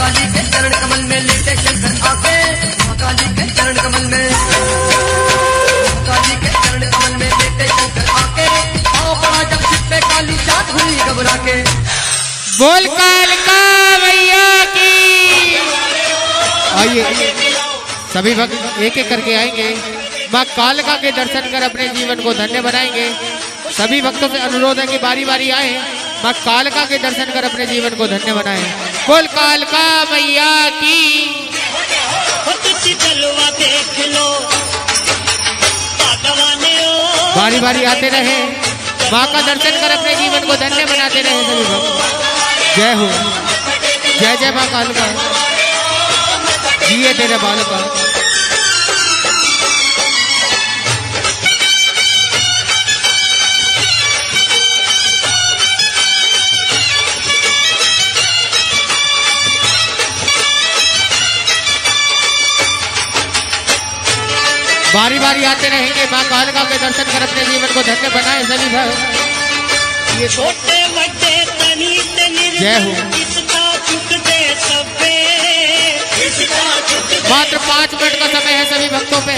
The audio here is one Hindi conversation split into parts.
काली के चरण कमल में शंकर आके माँ काली के चरण कमल में माँ काली के चरण कमल में शंकर आके पड़ा जब सिर पे काली हुई घबरा के बोल कालका भैया की। आइए सभी भक्त एक एक करके आएँगे। माँ कालका के दर्शन कर अपने जीवन को धन्य बनाएँगे। सभी भक्तों से अनुरोध है कि बारी बारी आए। माँ कालका के दर्शन कर अपने जीवन को धन्य बनाए। बोल, कालका मैया की। बारी बारी आते रहे। माँ का दर्शन कर अपने जीवन को धन्य बनाते रहे सभी भक्त। जय हो। जय जय माँ कालका। जिए तेरे बालका बारी बारी आते रहेंगे माँ कालका के दर्शन कर अपने जीवन को धन्य बनाए सभी भाई। ये छोटे बड़े तनी तनी जय हो। मात्र पाँच मिनट का समय है सभी भक्तों पे।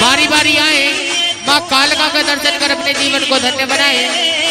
बारी बारी आए। माँ कालका का दर्शन कर अपने जीवन को धन्य बनाए।